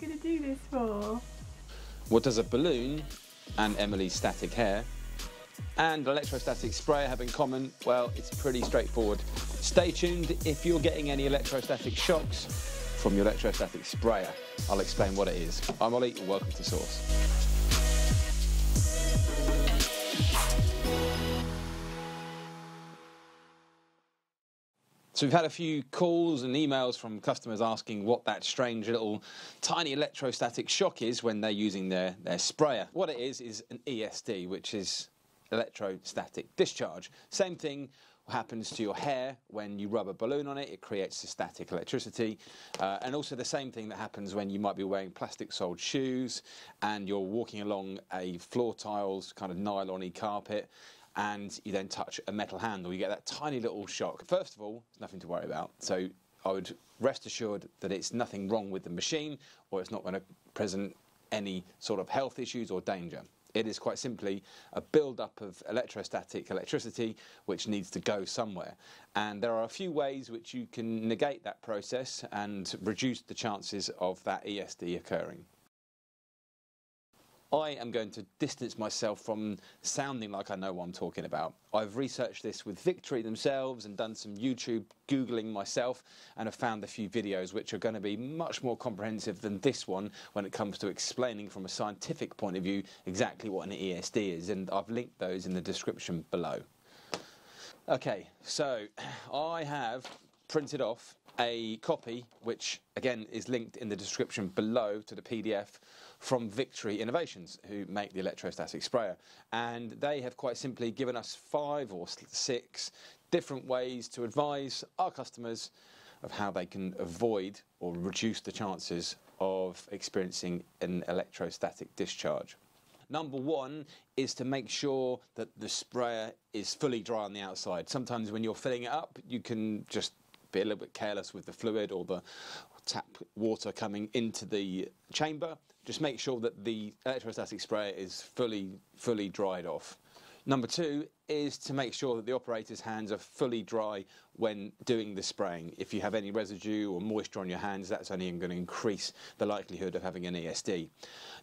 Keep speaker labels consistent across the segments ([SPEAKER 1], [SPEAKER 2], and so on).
[SPEAKER 1] you going to do this for?
[SPEAKER 2] What does a balloon and Emily's static hair and electrostatic sprayer have in common? Well, it's pretty straightforward. Stay tuned if you're getting any electrostatic shocks from your electrostatic sprayer. I'll explain what it is. I'm Ollie, welcome to Source. So we've had a few calls and emails from customers asking what that strange little tiny electrostatic shock is when they're using their, their sprayer. What it is is an ESD, which is electrostatic discharge. Same thing happens to your hair when you rub a balloon on it, it creates a static electricity. Uh, and also the same thing that happens when you might be wearing plastic soled shoes and you're walking along a floor tiles, kind of nylon carpet and you then touch a metal handle, you get that tiny little shock. First of all, there's nothing to worry about. So I would rest assured that it's nothing wrong with the machine or it's not going to present any sort of health issues or danger. It is quite simply a build-up of electrostatic electricity which needs to go somewhere. And there are a few ways which you can negate that process and reduce the chances of that ESD occurring. I am going to distance myself from sounding like I know what I'm talking about. I've researched this with Victory themselves and done some YouTube Googling myself and have found a few videos which are going to be much more comprehensive than this one when it comes to explaining from a scientific point of view exactly what an ESD is and I've linked those in the description below. Okay, so I have printed off a copy, which again is linked in the description below to the PDF from Victory Innovations, who make the electrostatic sprayer. And they have quite simply given us five or six different ways to advise our customers of how they can avoid or reduce the chances of experiencing an electrostatic discharge. Number one is to make sure that the sprayer is fully dry on the outside. Sometimes when you're filling it up, you can just be a little bit careless with the fluid or the tap water coming into the chamber. Just make sure that the electrostatic sprayer is fully, fully dried off. Number two is to make sure that the operator's hands are fully dry when doing the spraying. If you have any residue or moisture on your hands, that's only going to increase the likelihood of having an ESD.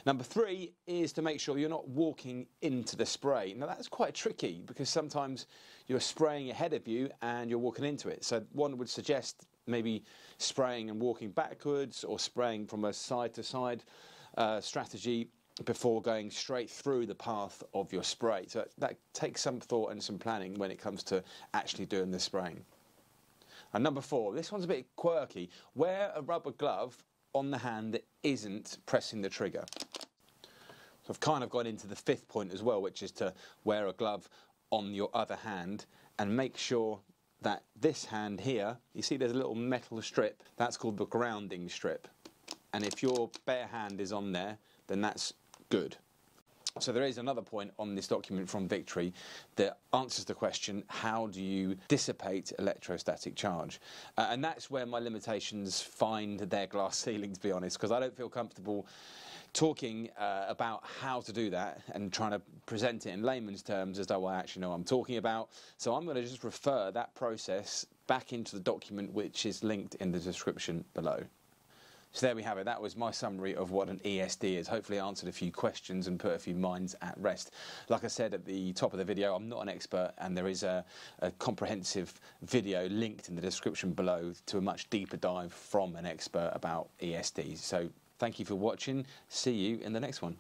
[SPEAKER 2] Number three is to make sure you're not walking into the spray. Now that's quite tricky because sometimes you're spraying ahead of you and you're walking into it. So one would suggest maybe spraying and walking backwards or spraying from a side to side uh, strategy before going straight through the path of your spray. So that takes some thought and some planning when it comes to actually doing the spraying. And number four, this one's a bit quirky. Wear a rubber glove on the hand that isn't pressing the trigger. So I've kind of gone into the fifth point as well, which is to wear a glove on your other hand and make sure that this hand here, you see there's a little metal strip, that's called the grounding strip. And if your bare hand is on there, then that's good. So there is another point on this document from Victory that answers the question, how do you dissipate electrostatic charge? Uh, and that's where my limitations find their glass ceiling, to be honest, because I don't feel comfortable talking uh, about how to do that and trying to present it in layman's terms as though I actually know what I'm talking about. So I'm going to just refer that process back into the document which is linked in the description below. So there we have it. That was my summary of what an ESD is. Hopefully answered a few questions and put a few minds at rest. Like I said at the top of the video, I'm not an expert and there is a, a comprehensive video linked in the description below to a much deeper dive from an expert about ESDs. So thank you for watching. See you in the next one.